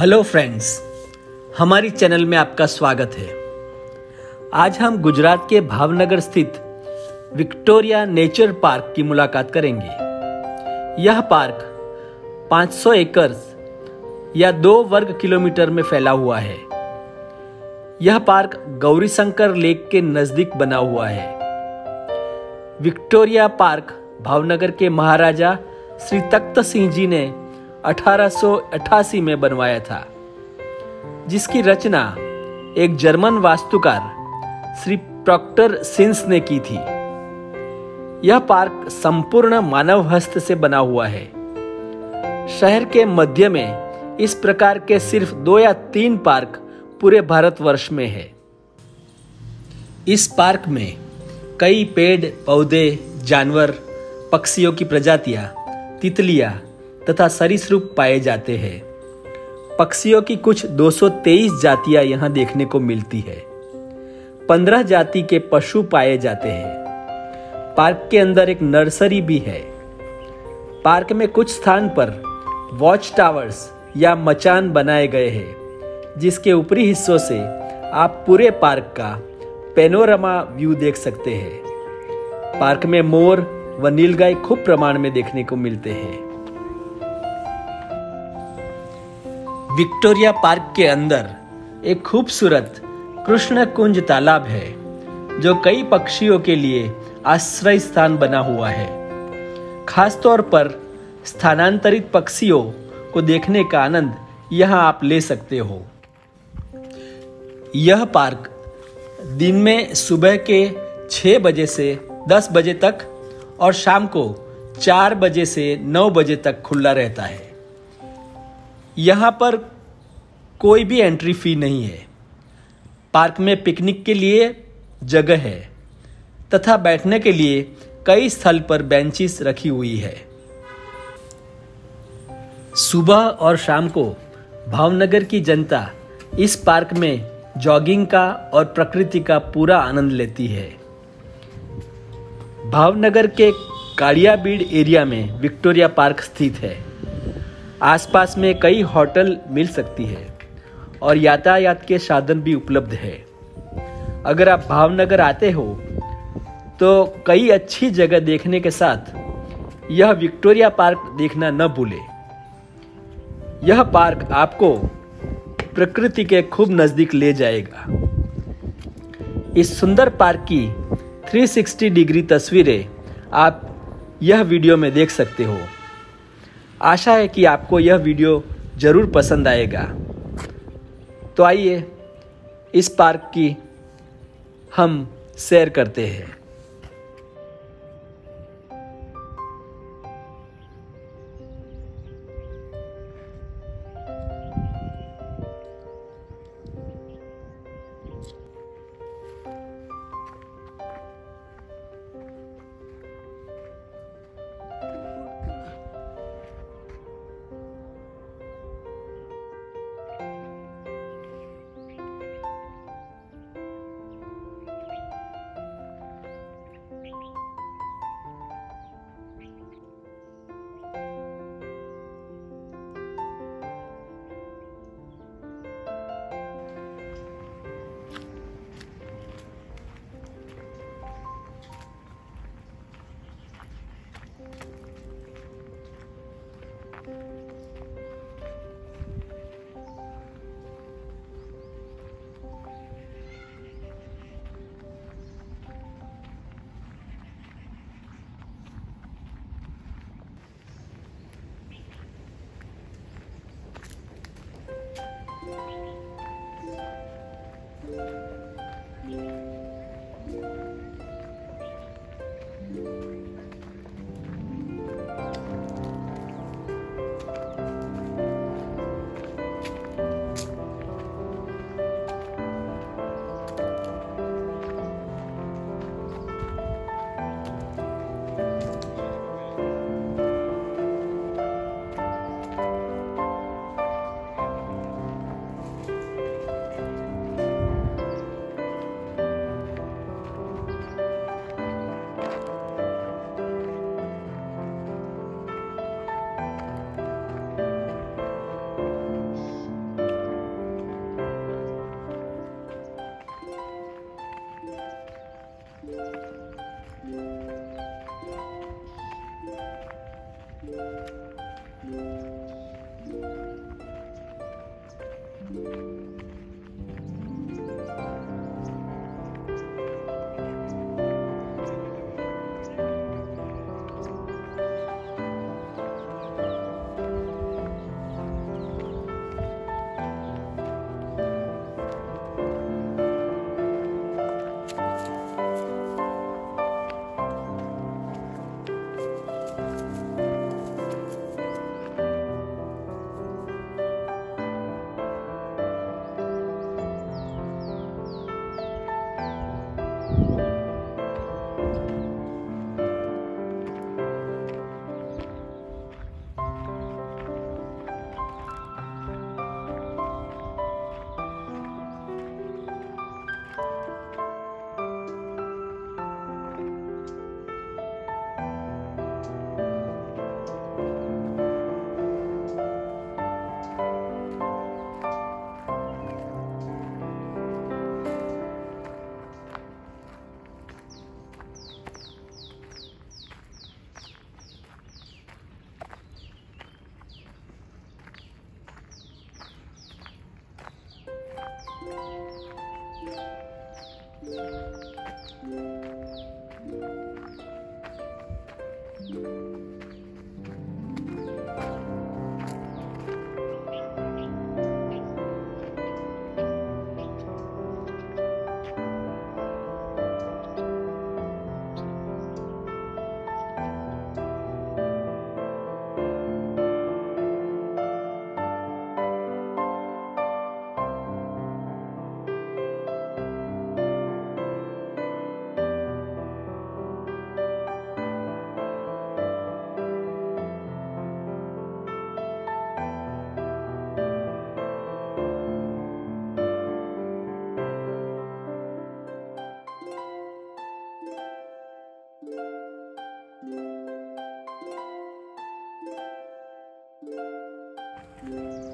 Hello friends, हमारी channel में आपका स्वागत है। आज हम गुजरात के भावनगर स्थित विक्टोरिया नेचर पार्क की मुलाकात करेंगे। यह पार्क 500 एकड़ या दो वर्ग किलोमीटर में फैला हुआ है। यह पार्क गौरीशंकर लेक के नज़दीक बना हुआ है। विक्टोरिया पार्क भावनगर के महाराजा श्री तख्त सिंह जी ने 1888 में बनवाया था, जिसकी रचना एक जर्मन वास्तुकार श्री प्रॉक्टर सिंस ने की थी। यह पार्क संपूर्ण मानव हस्त से बना हुआ है। शहर के मध्य में इस प्रकार के सिर्फ़ दो या तीन पार्क पूरे भारतवर्ष में है। इस पार्क में कई पेड़, पौधे, जानवर, पक्षियों की प्रजातियाँ, तितलियाँ तथा सरीसृप पाए जाते हैं। पक्षियों की कुछ 223 जातियाँ यहाँ देखने को मिलती है। 15 जाति के पशु पाए जाते हैं। पार्क के अंदर एक नर्सरी भी है। पार्क में कुछ स्थान पर वॉच टावर्स या मचान बनाए गए हैं, जिसके ऊपरी हिस्सों से आप पूरे पार्क का पेनोरमा व्यू देख सकते हैं। पार्क में मोर व नीलगाय खूब प्रमाण में देखने को मिलते हैं। विक्टोरिया पार्क के अंदर एक खूबसूरत कृष्ण कुंज तालाब है, जो कई पक्षियों के लिए आश्रय स्थान बना हुआ है। खासतौर पर स्थानांतरित पक्षियों को देखने का आनंद यहाँ आप ले सकते हो। यह पार्क दिन में सुबह के 6 बजे से 10 बजे तक और शाम को 4 बजे से 9 बजे तक खुला रहता है। यहाँ पर कोई भी एंट्री फ़ी नहीं है। पार्क में पिकनिक के लिए जगह है तथा बैठने के लिए कई स्थल पर बेंचेस रखी हुई है। सुबह और शाम को भावनगर की जनता इस पार्क में जॉगिंग का और प्रकृति का पूरा आनंद लेती है। भावनगर के काड़ियाबीड़ एरिया में विक्टोरिया पार्क स्थित है। आसपास में कई होटल मिल सकती है और यातायात के साधन भी उपलब्ध है। अगर आप भावनगर आते हो तो कई अच्छी जगह देखने के साथ यह विक्टोरिया पार्क देखना न भूले। यह पार्क आपको प्रकृति के खूब नज़दीक ले जाएगा। इस सुंदर पार्क की 360 डिग्री तस्वीरें आप यह वीडियो में देख सकते हो। आशा है कि आपको यह वीडियो ज़रूर पसंद आएगा। तो आइए, इस पार्क की हम शेयर करते हैं। Música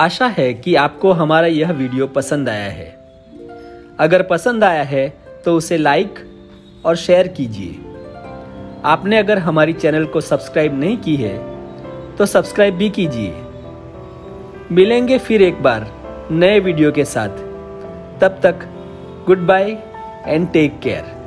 आशा है कि आपको हमारा यह वीडियो पसंद आया है। अगर पसंद आया है तो उसे लाइक और शेयर कीजिए। आपने अगर हमारी चैनल को सब्सक्राइब नहीं की है तो सब्सक्राइब भी कीजिए। मिलेंगे फिर एक बार नए वीडियो के साथ। तब तक goodbye and take care